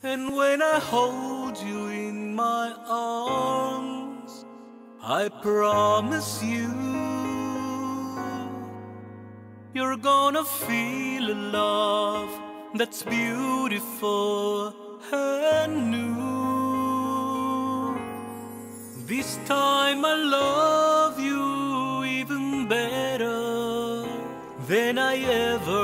And when I hold you in my arms, I promise you, you're gonna feel a love that's beautiful and new. This time I love you even better than I ever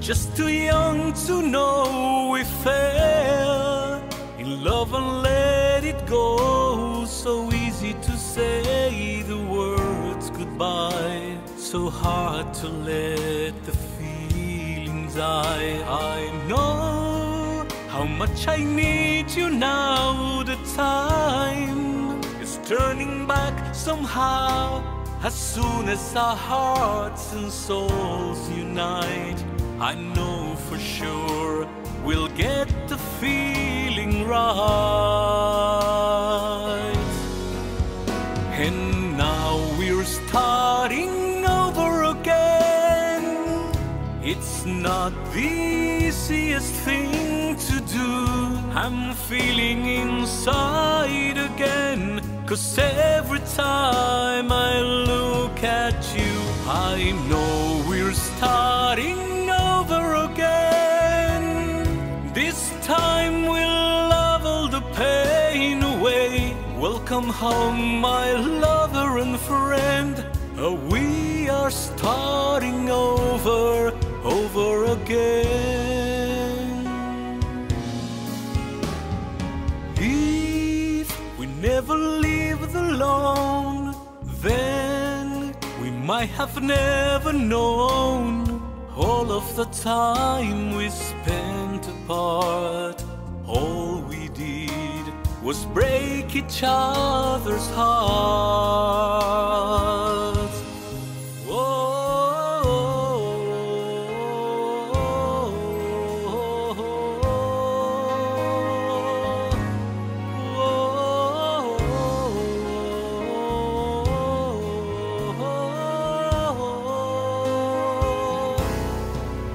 just too young to know we fell in love and let it go. So easy to say the words goodbye, so hard to let the feelings die. I know how much I need you now. The time is turning back somehow. As soon as our hearts and souls unite, I know for sure we'll get the feeling right. And now we're starting over again. It's not the easiest thing to do. I'm feeling inside again. Cause every time This time we'll level the pain away. Welcome home, my lover and friend. Uh, We are starting over, over again. If we never lived alone, then we might have never known all of the time we spent apart. All we did was break each other's hearts.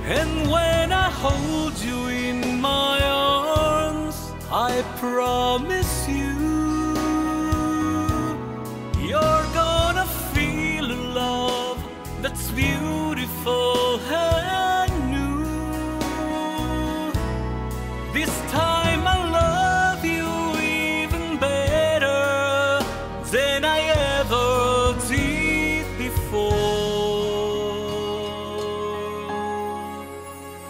And when I hold you I promise you, you're gonna feel a love that's beautiful and new. This time I love you even better than I ever did before.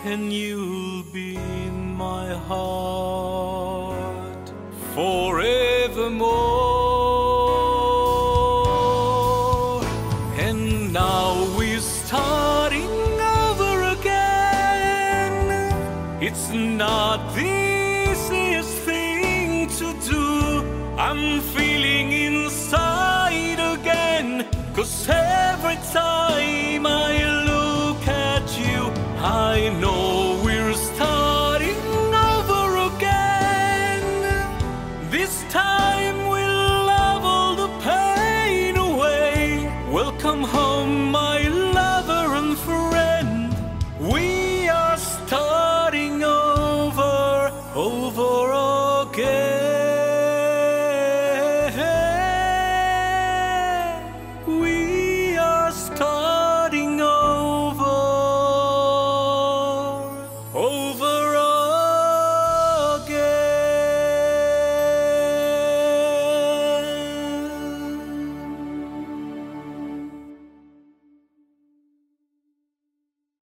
And you'll be in my heart forevermore. And now we're starting over again. It's not the easiest thing to do. I'm feeling inside Welcome home, my lover and friend. We are starting over, over again.